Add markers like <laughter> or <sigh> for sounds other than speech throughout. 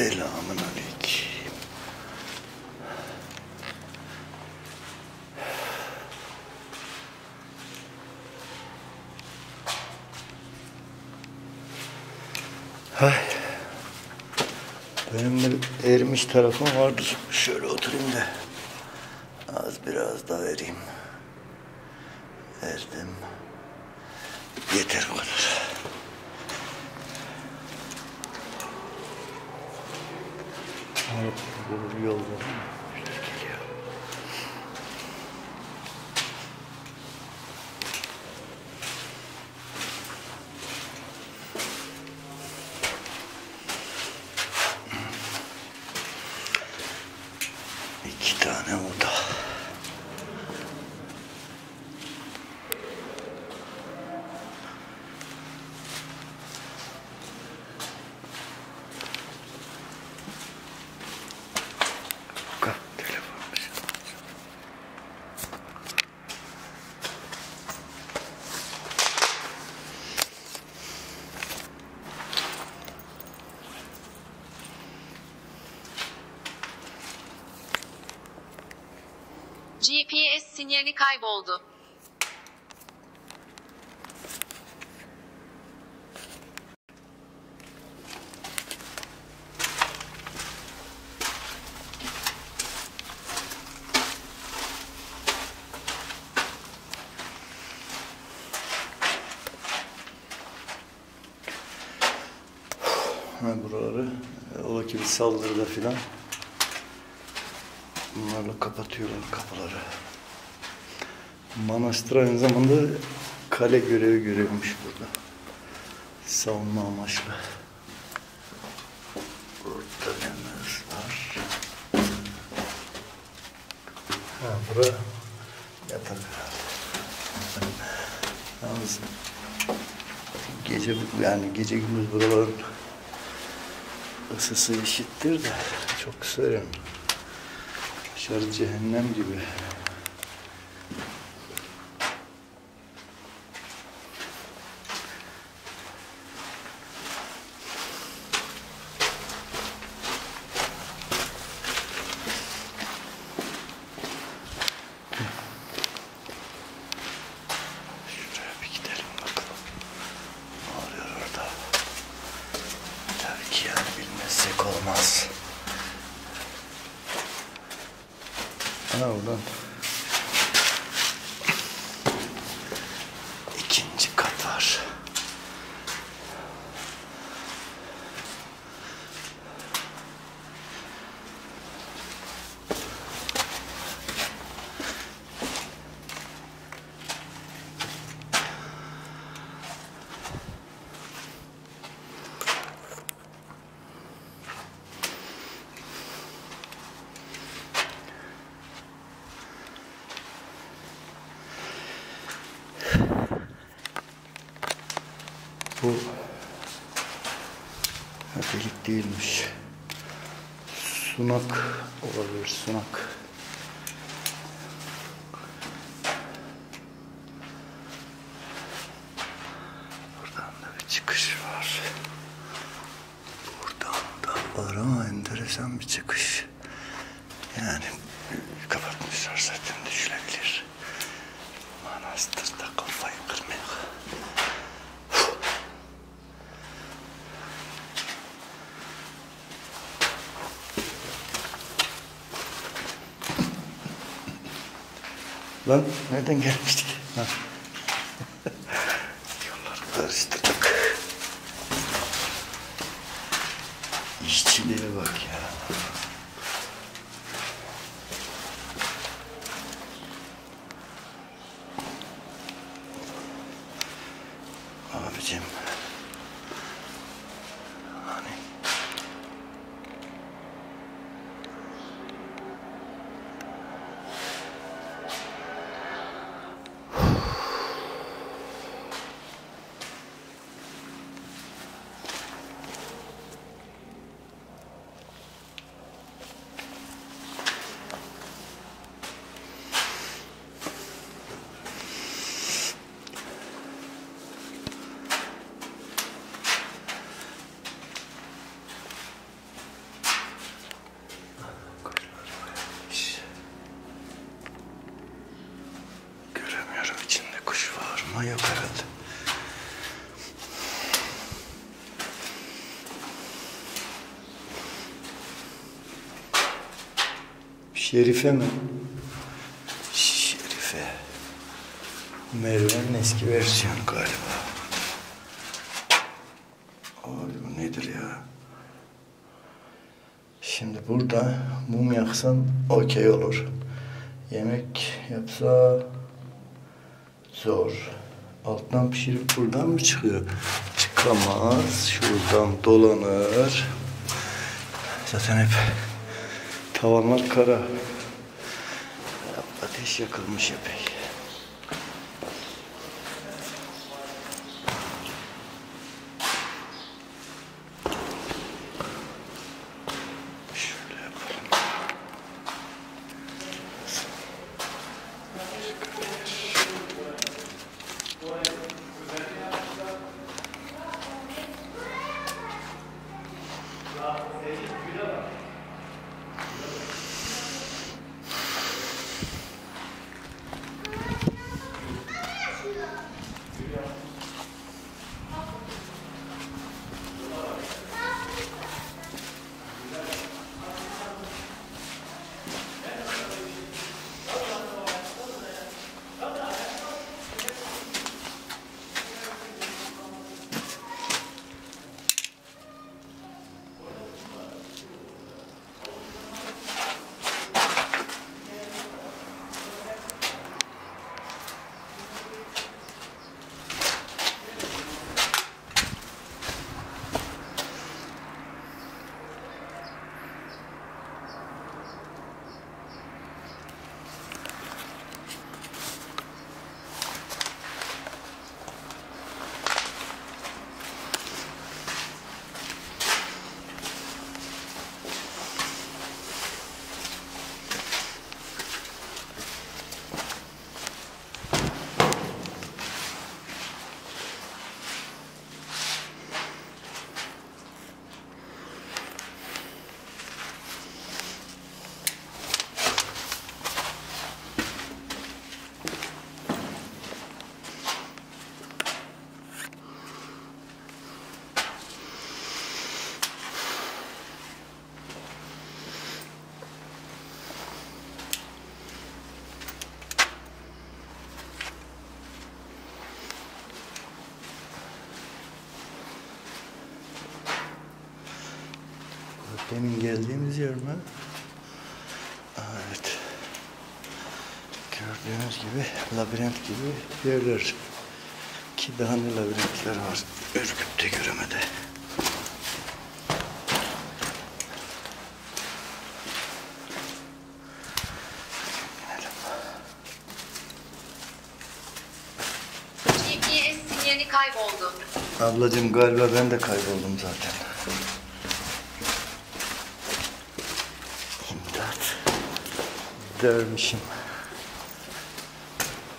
Selamun aleyküm. Hay. Benim de erimiş tarafım vardır. Şöyle oturayım da az biraz daha vereyim. Verdim. Yeter bu kadar. Evet, böyle bir yol var. GPS sinyali kayboldu. Buraları e, ola ki bir saldırıda filan kapatıyorlar kapıları. Manastır aynı zamanda kale görevi görüyormuş burada. Savunma amaçlı. Burada nemiz var. Ha, bura yatak herhalde. Yalnız gece yani gece gündüz buraların ısısı eşittir de çok serin. Dışarı cehennem gibi. İkinci Bu delik değilmiş. Sunak olabilir, sunak. Buradan da bir çıkış var. Buradan da var ama enteresan bir çıkış. Lan nereden gelmiştik? Ha. <laughs> Yolları karıştırdık. İşçiliğe bak ya. Abicim. Şerife mi? Şerife. Merve'nin eski versiyonu galiba. Abi bu nedir ya? Şimdi burada mum yaksan okey olur. Yemek yapsa zor. Alttan pişirip buradan mı çıkıyor? Çıkamaz. Şuradan dolanır. Zaten hep tavanlar kara. Ateş yakılmış epey. Demin geldiğimiz yer mi? Evet. Gördüğünüz gibi labirent gibi yerler. Ki daha ne labirentler var Ürgüp'te Göreme'de. GPS sinyali kayboldu. Ablacığım galiba ben de kayboldum zaten. Dermişim.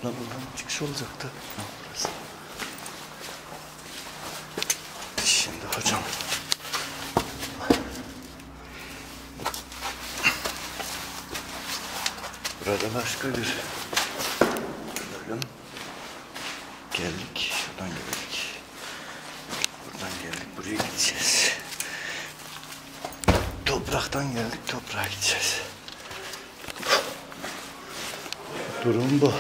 Lan buradan çıkış olacaktı. Şimdi hocam. Burada başka bir bölüm. Geldik. Şuradan geldik. Buradan geldik. Buraya gideceğiz. Topraktan geldik. Toprağa gideceğiz. Turumbo.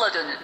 了真的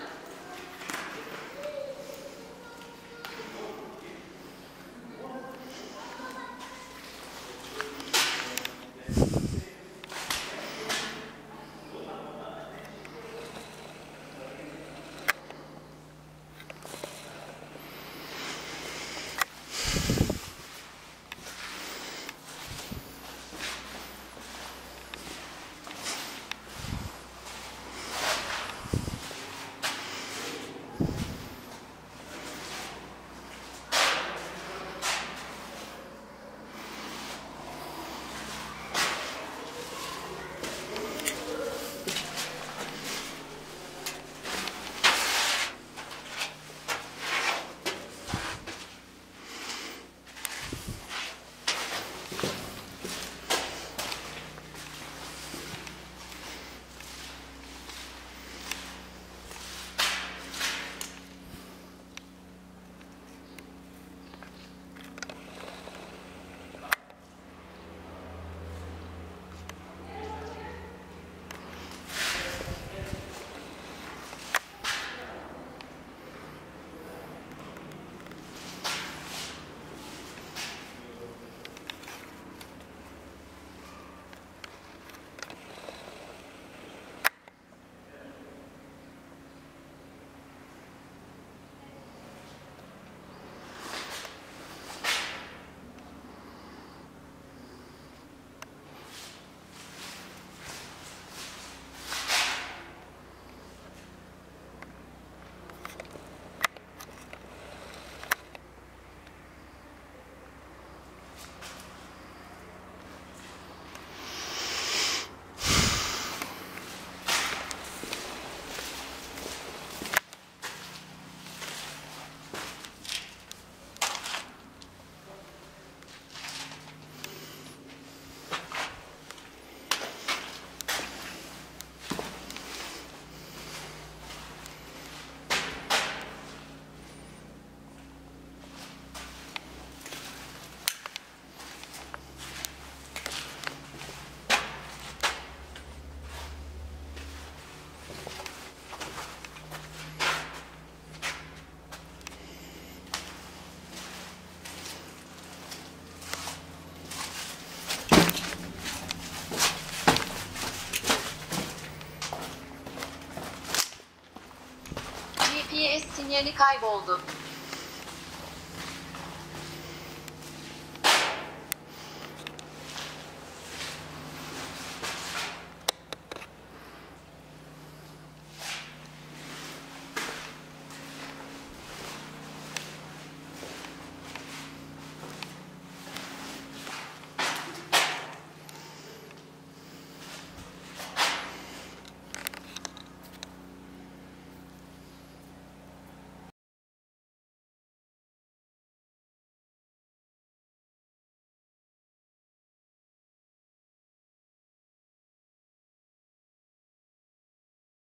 sinyali kayboldu.